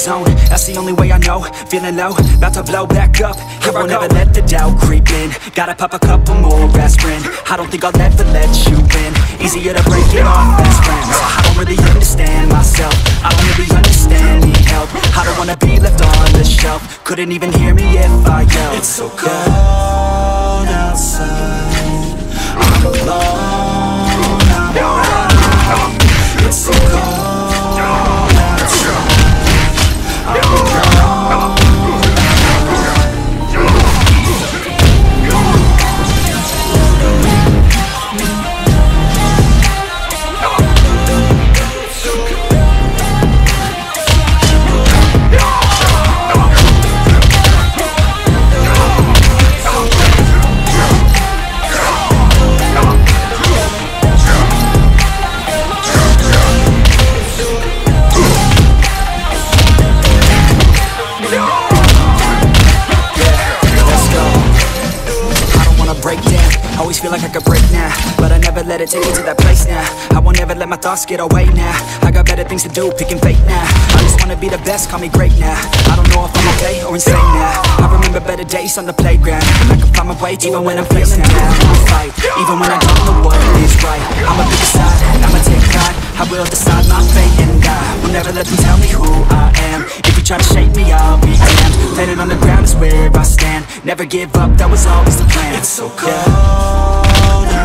zone That's the only way I know Feeling low, about to blow back up. Here I won't ever let the doubt creep in. Gotta pop a couple more aspirin I don't think I'll ever let you in Easier to break it off best friends I don't really understand myself. I don't really understand, need help. I don't wanna be left on the shelf. Couldn't even hear me if I yelled. It's so cold Always feel like I could break now, but I never let it take me to that place now. I won't ever let my thoughts get away now. I got better things to do, picking fate now. I just wanna be the best, call me great now. I don't know if I'm okay or insane now. I remember better days on the playground. I can find my way even when I'm feeling down. I fight, even when I don't know what is right. I'ma pick a side, I'ma take pride. I will decide my fate and I will never let them tell me who I am. If you try to shape me, I'll be damned. Planet on the ground is where I stand. Never give up, that was always the plan. It's so cold outside.